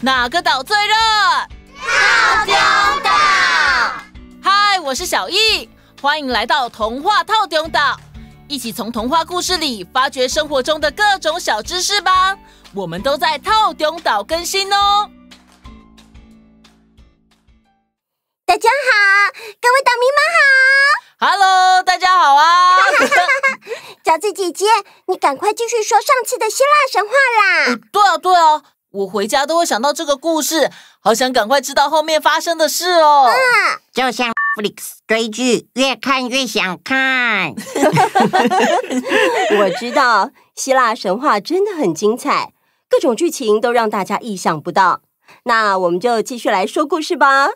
哪个岛最热？套丁岛。嗨，我是小易，欢迎来到童话套丁岛，一起从童话故事里发掘生活中的各种小知识吧。我们都在套丁岛更新哦。大家好，各位岛民们好。Hello，大家好啊。饺子姐姐，你赶快继续说上次的希腊神话啦。对啊，对啊。我回家都会想到这个故事，好想赶快知道后面发生的事哦。就像 Netflix 追剧，越看越想看。我知道希腊神话真的很精彩，各种剧情都让大家意想不到。那我们就继续来说故事吧。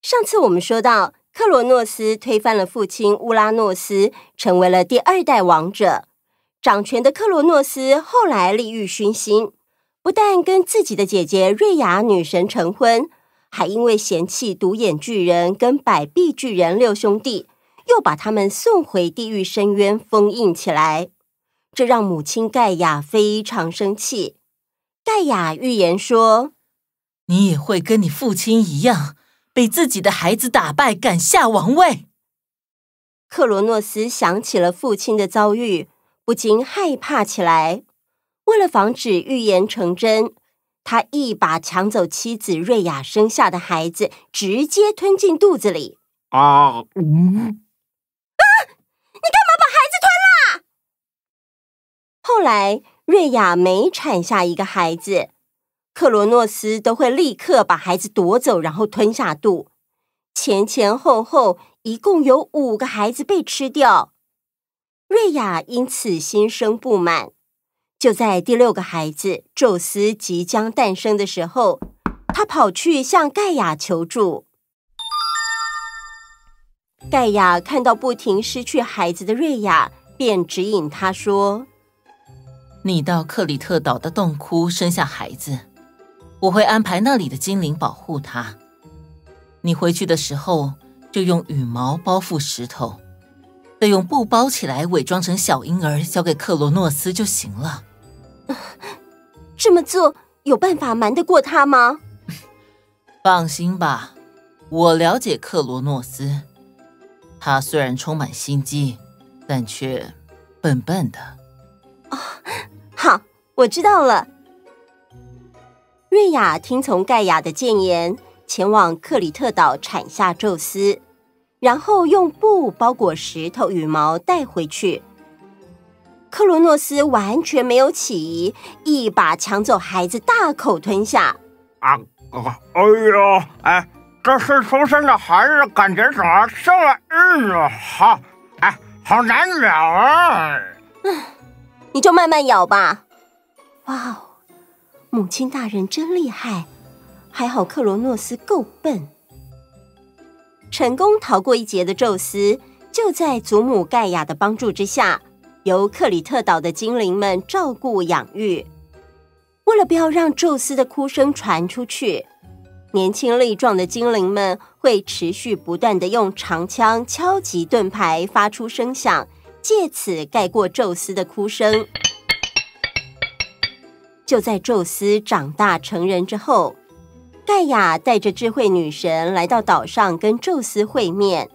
上次我们说到，克罗诺斯推翻了父亲乌拉诺斯，成为了第二代王者。掌权的克罗诺斯后来利欲熏心。不但跟自己的姐姐瑞亚女神成婚，还因为嫌弃独眼巨人跟百臂巨人六兄弟，又把他们送回地狱深渊封印起来。这让母亲盖亚非常生气。盖亚预言说：“你也会跟你父亲一样，被自己的孩子打败，赶下王位。”克罗诺斯想起了父亲的遭遇，不禁害怕起来。为了防止预言成真，他一把抢走妻子瑞亚生下的孩子，直接吞进肚子里。啊！嗯啊！你干嘛把孩子吞了？后来瑞亚每产下一个孩子，克罗诺斯都会立刻把孩子夺走，然后吞下肚。前前后后一共有五个孩子被吃掉，瑞亚因此心生不满。就在第六个孩子宙斯即将诞生的时候，他跑去向盖亚求助。盖亚看到不停失去孩子的瑞亚，便指引他说：“你到克里特岛的洞窟生下孩子，我会安排那里的精灵保护他。你回去的时候，就用羽毛包覆石头，再用布包起来，伪装成小婴儿，交给克罗诺斯就行了。”这么做有办法瞒得过他吗？放心吧，我了解克罗诺斯，他虽然充满心机，但却笨笨的。哦，好，我知道了。瑞亚听从盖亚的谏言，前往克里特岛产下宙斯，然后用布包裹石头羽毛带回去。克罗诺斯完全没有起疑，一把抢走孩子，大口吞下。啊啊！哎呦，哎，这是出生的孩子，感觉怎么这么硬啊？好，哎，好难咬啊！嗯，你就慢慢咬吧。哇哦，母亲大人真厉害！还好克罗诺斯够笨，成功逃过一劫的宙斯，就在祖母盖亚的帮助之下。由克里特岛的精灵们照顾养育。为了不要让宙斯的哭声传出去，年轻力壮的精灵们会持续不断的用长枪敲击盾牌，发出声响，借此盖过宙斯的哭声。就在宙斯长大成人之后，盖亚带着智慧女神来到岛上跟宙斯会面。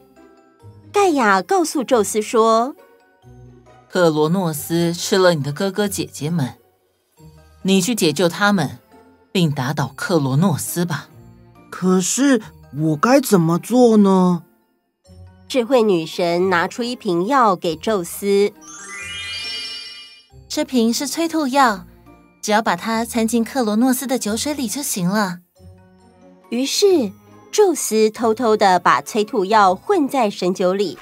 盖亚告诉宙斯说。克罗诺斯吃了你的哥哥姐姐们，你去解救他们，并打倒克罗诺斯吧。可是我该怎么做呢？智慧女神拿出一瓶药给宙斯，这瓶是催吐药，只要把它掺进克罗诺斯的酒水里就行了。于是宙斯偷偷的把催吐药混在神酒里。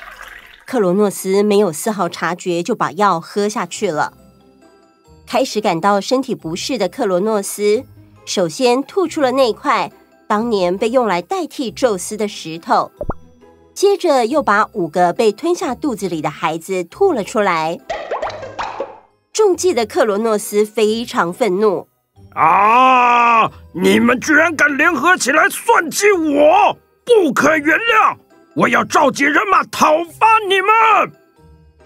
克罗诺斯没有丝毫察觉，就把药喝下去了。开始感到身体不适的克罗诺斯，首先吐出了那块当年被用来代替宙斯的石头，接着又把五个被吞下肚子里的孩子吐了出来。中计的克罗诺斯非常愤怒：“啊！你们居然敢联合起来算计我，不可原谅！”我要召集人马讨伐你们！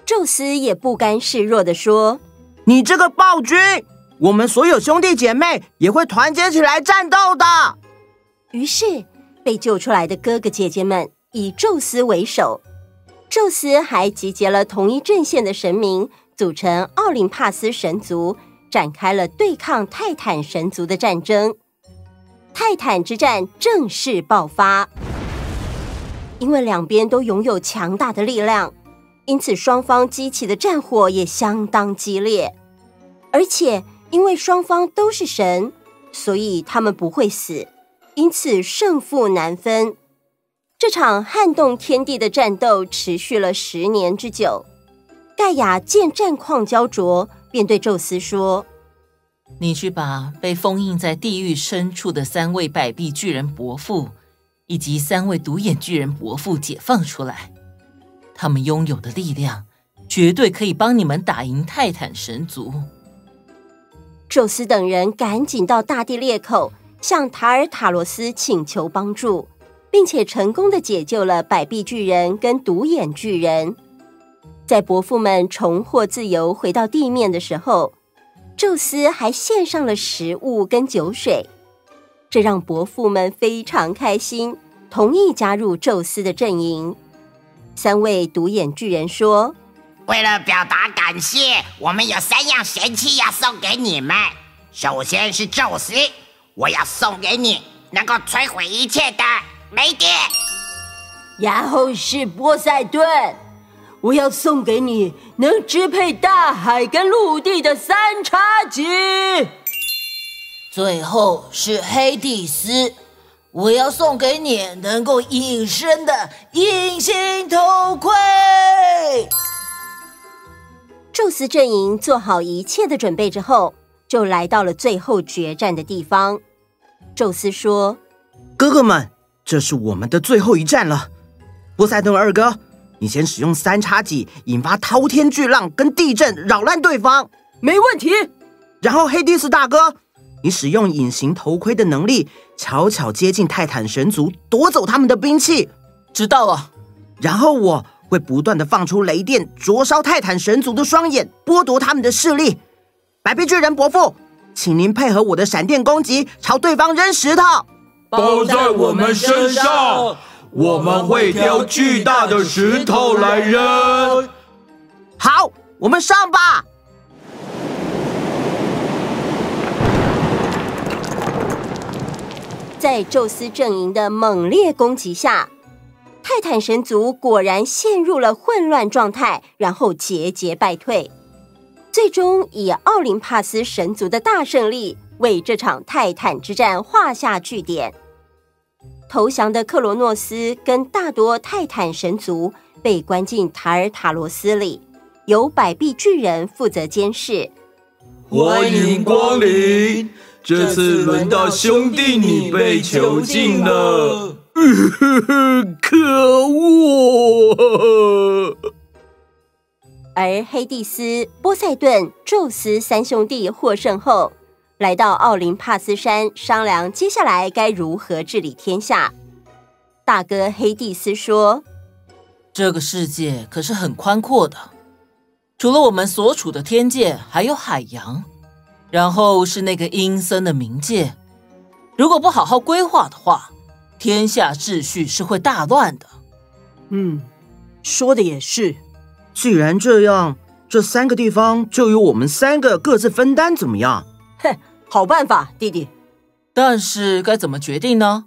宙斯也不甘示弱的说：“你这个暴君，我们所有兄弟姐妹也会团结起来战斗的。于是，被救出来的哥哥姐姐们以宙斯为首，宙斯还集结了同一阵线的神明，组成奥林帕斯神族，展开了对抗泰坦神族的战争。泰坦之战正式爆发。因为两边都拥有强大的力量，因此双方激起的战火也相当激烈。而且，因为双方都是神，所以他们不会死，因此胜负难分。这场撼动天地的战斗持续了十年之久。盖亚见战况焦灼，便对宙斯说：“你去把被封印在地狱深处的三位百臂巨人伯父。”以及三位独眼巨人伯父解放出来，他们拥有的力量绝对可以帮你们打赢泰坦神族。宙斯等人赶紧到大地裂口向塔尔塔罗斯请求帮助，并且成功的解救了百臂巨人跟独眼巨人。在伯父们重获自由回到地面的时候，宙斯还献上了食物跟酒水。这让伯父们非常开心，同意加入宙斯的阵营。三位独眼巨人说：“为了表达感谢，我们有三样神器要送给你们。首先是宙斯，我要送给你能够摧毁一切的雷电；然后是波塞顿，我要送给你能支配大海跟陆地的三叉戟。”最后是黑帝斯，我要送给你能够隐身的隐形头盔。宙斯阵营做好一切的准备之后，就来到了最后决战的地方。宙斯说：“哥哥们，这是我们的最后一战了。波塞冬二哥，你先使用三叉戟引发滔天巨浪跟地震，扰乱对方，没问题。然后黑帝斯大哥。”你使用隐形头盔的能力，悄悄接近泰坦神族，夺走他们的兵器。知道了。然后我会不断的放出雷电，灼烧泰坦神族的双眼，剥夺他们的视力。白臂巨人伯父，请您配合我的闪电攻击，朝对方扔石头。包在我们身上，我们会挑巨大的石头来扔。好，我们上吧。在宙斯阵营的猛烈攻击下，泰坦神族果然陷入了混乱状态，然后节节败退，最终以奥林帕斯神族的大胜利为这场泰坦之战画下句点。投降的克罗诺斯跟大多泰坦神族被关进塔尔塔罗斯里，由百臂巨人负责监视。欢迎光临。这次轮到兄弟你被囚禁了，可恶！而黑帝斯、波塞顿、宙斯三兄弟获胜后，来到奥林帕斯山商量接下来该如何治理天下。大哥黑帝斯说：“这个世界可是很宽阔的，除了我们所处的天界，还有海洋。”然后是那个阴森的冥界，如果不好好规划的话，天下秩序是会大乱的。嗯，说的也是。既然这样，这三个地方就由我们三个各自分担，怎么样？哼，好办法，弟弟。但是该怎么决定呢？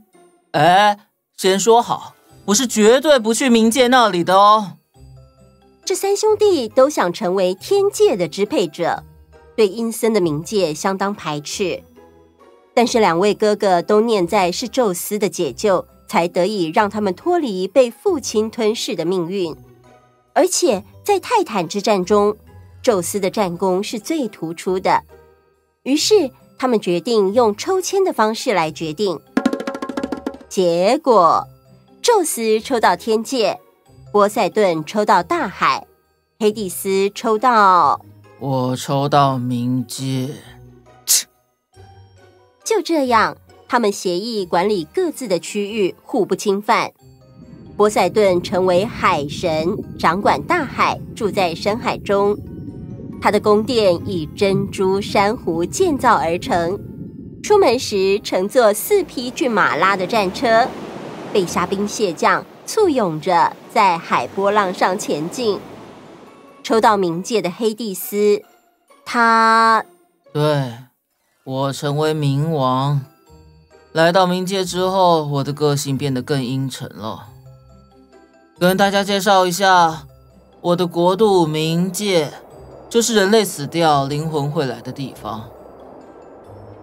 哎，先说好，我是绝对不去冥界那里的哦。这三兄弟都想成为天界的支配者。对阴森的冥界相当排斥，但是两位哥哥都念在是宙斯的解救，才得以让他们脱离被父亲吞噬的命运。而且在泰坦之战中，宙斯的战功是最突出的。于是他们决定用抽签的方式来决定。结果，宙斯抽到天界，波塞顿抽到大海，黑帝斯抽到。我抽到冥界，就这样，他们协议管理各自的区域，互不侵犯。波塞顿成为海神，掌管大海，住在深海中；他的宫殿以珍珠珊瑚建造而成。出门时乘坐四匹骏马拉的战车，被虾兵蟹将簇拥着在海波浪上前进。抽到冥界的黑帝斯，他对我成为冥王。来到冥界之后，我的个性变得更阴沉了。跟大家介绍一下，我的国度冥界，就是人类死掉灵魂会来的地方。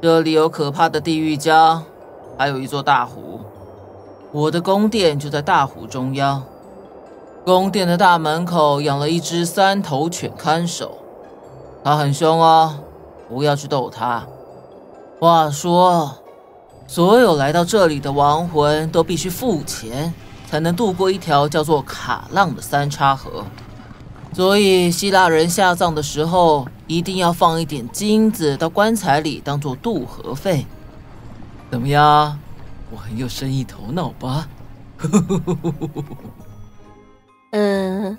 这里有可怕的地狱江，还有一座大湖。我的宫殿就在大湖中央。宫殿的大门口养了一只三头犬看守，它很凶啊，不要去逗它。话说。所有来到这里的亡魂都必须付钱，才能渡过一条叫做卡浪的三叉河。所以希腊人下葬的时候，一定要放一点金子到棺材里当做渡河费。怎么样？我很有生意头脑吧？呵呵呵呵呵呵嗯，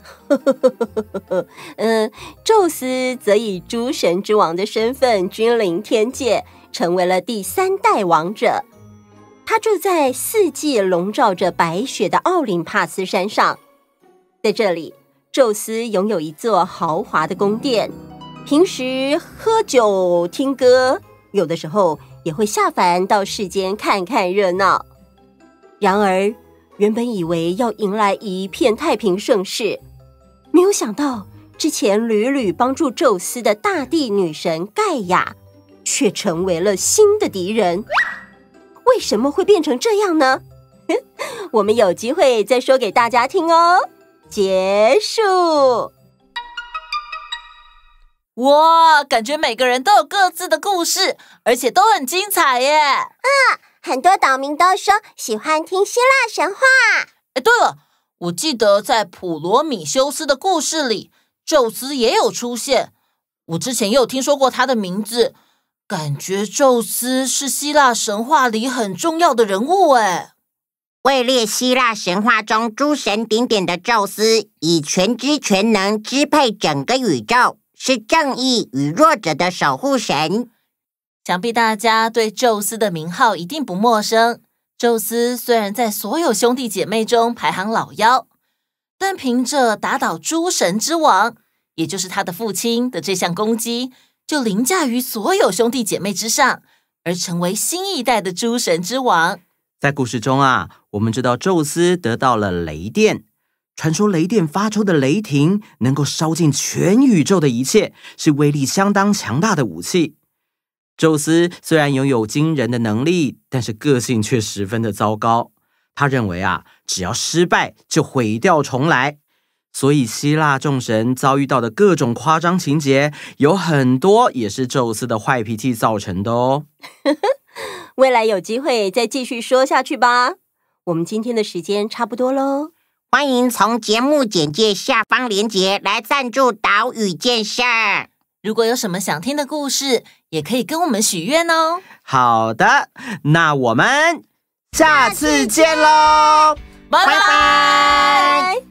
嗯，宙斯则以诸神之王的身份君临天界。成为了第三代王者，他住在四季笼罩着白雪的奥林帕斯山上。在这里，宙斯拥有一座豪华的宫殿，平时喝酒听歌，有的时候也会下凡到世间看看热闹。然而，原本以为要迎来一片太平盛世，没有想到之前屡屡帮助宙斯的大地女神盖亚。却成为了新的敌人，为什么会变成这样呢？我们有机会再说给大家听哦。结束。哇，感觉每个人都有各自的故事，而且都很精彩耶。嗯，很多岛民都说喜欢听希腊神话。哎，对了，我记得在普罗米修斯的故事里，宙斯也有出现。我之前也有听说过他的名字。感觉宙斯是希腊神话里很重要的人物哎。位列希腊神话中诸神顶点的宙斯，以全知全能支配整个宇宙，是正义与弱者的守护神。想必大家对宙斯的名号一定不陌生。宙斯虽然在所有兄弟姐妹中排行老幺，但凭着打倒诸神之王，也就是他的父亲的这项功绩。就凌驾于所有兄弟姐妹之上，而成为新一代的诸神之王。在故事中啊，我们知道宙斯得到了雷电，传说雷电发出的雷霆能够烧尽全宇宙的一切，是威力相当强大的武器。宙斯虽然拥有惊人的能力，但是个性却十分的糟糕。他认为啊，只要失败就毁掉重来。所以，希腊众神遭遇到的各种夸张情节，有很多也是宙斯的坏脾气造成的哦。未来有机会再继续说下去吧。我们今天的时间差不多喽，欢迎从节目简介下方链接来赞助岛屿建设。如果有什么想听的故事，也可以跟我们许愿哦。好的，那我们下次见喽，拜拜。